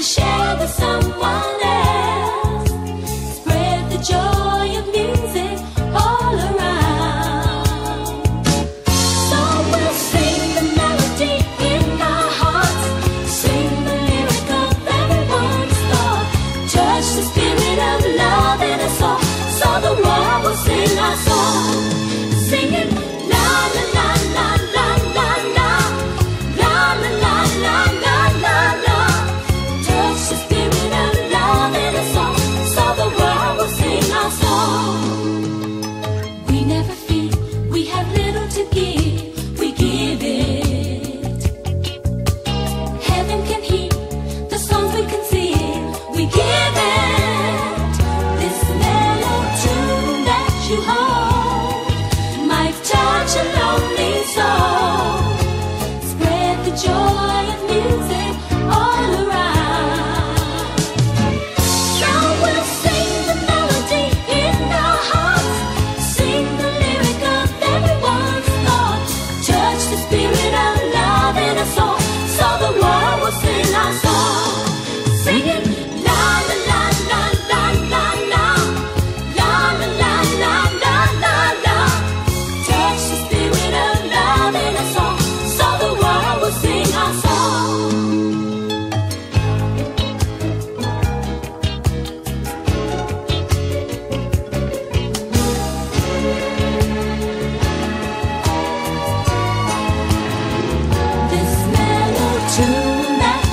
to share with someone else. to give.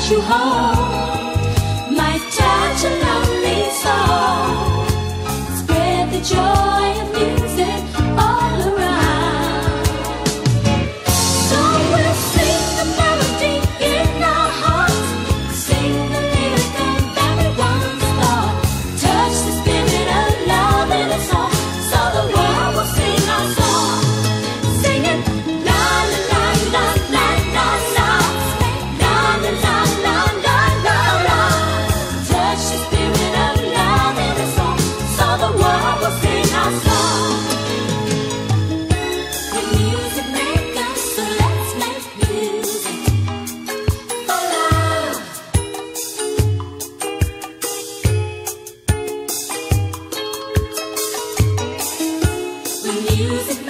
You hold music